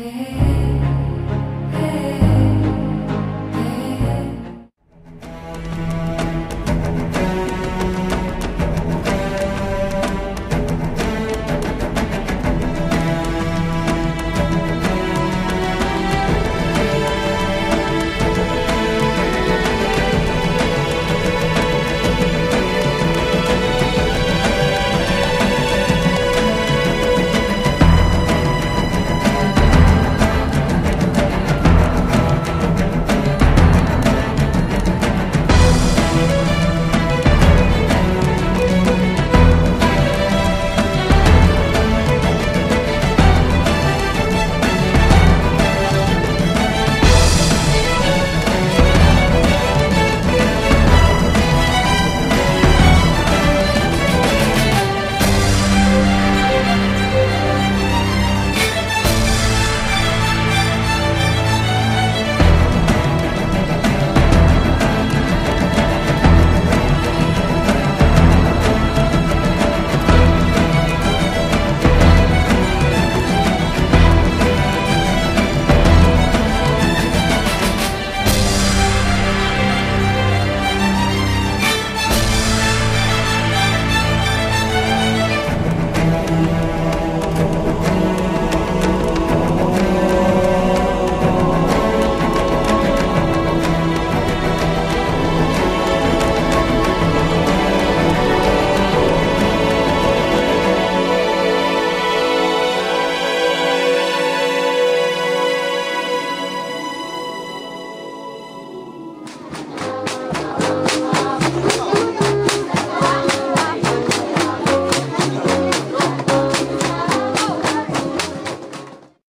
É.